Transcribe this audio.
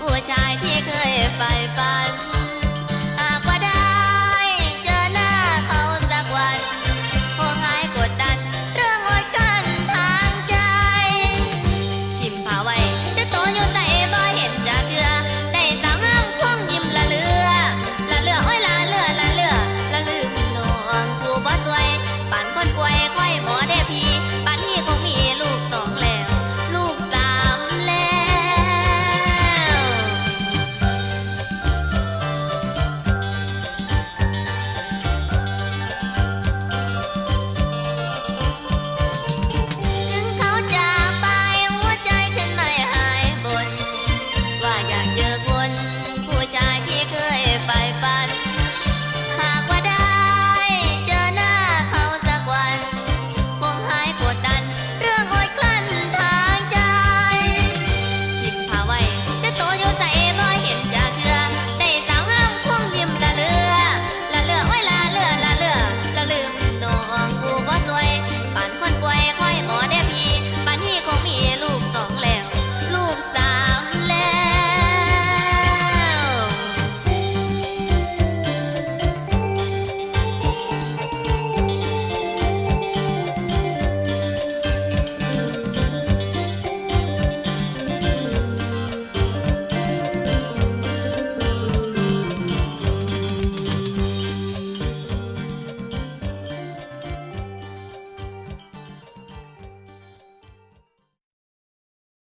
我在的天可也翻翻。